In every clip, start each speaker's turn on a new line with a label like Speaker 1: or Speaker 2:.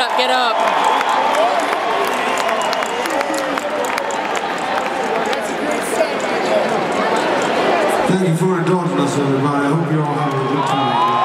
Speaker 1: up, get up.
Speaker 2: Thank you for indulging us, everybody. I hope you're all having a good time.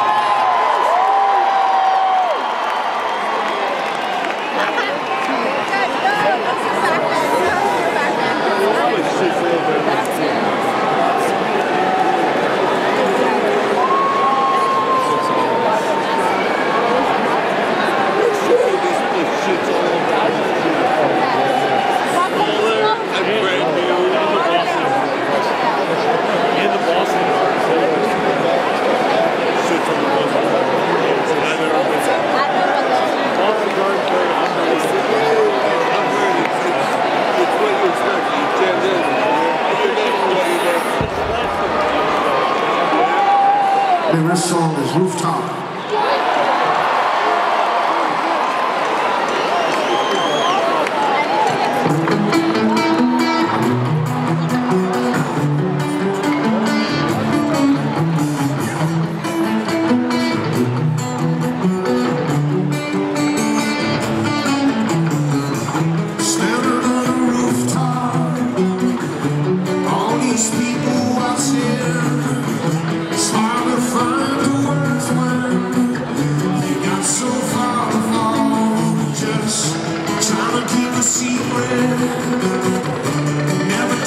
Speaker 2: And this song is Rooftop.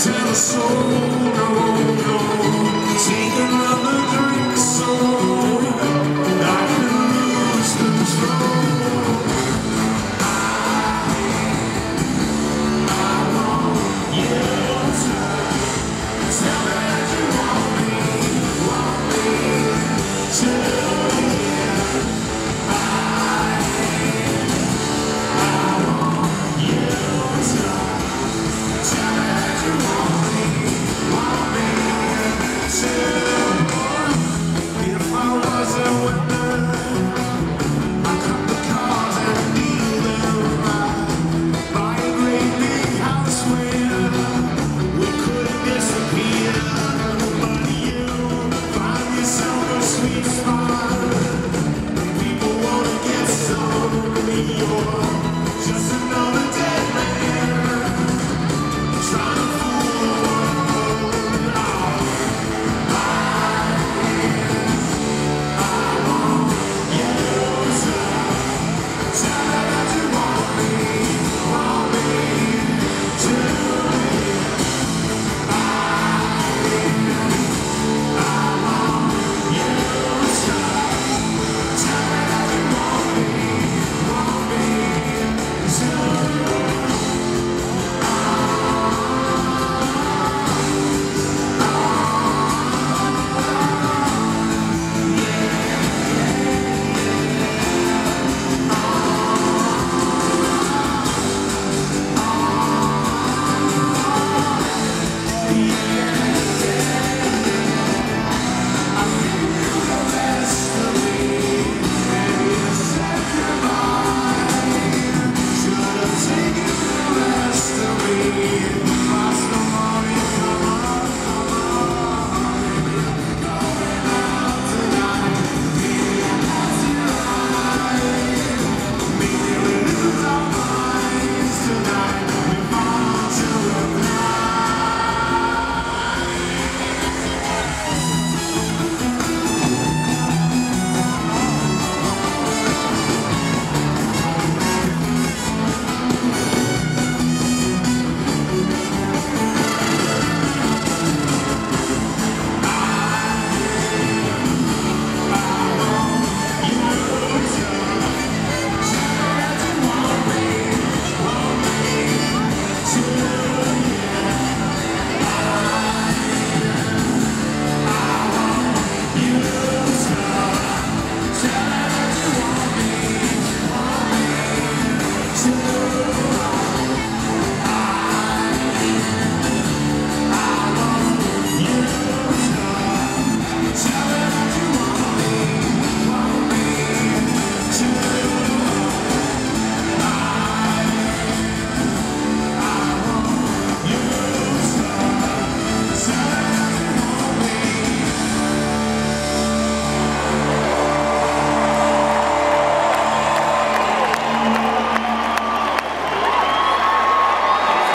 Speaker 2: to the soul.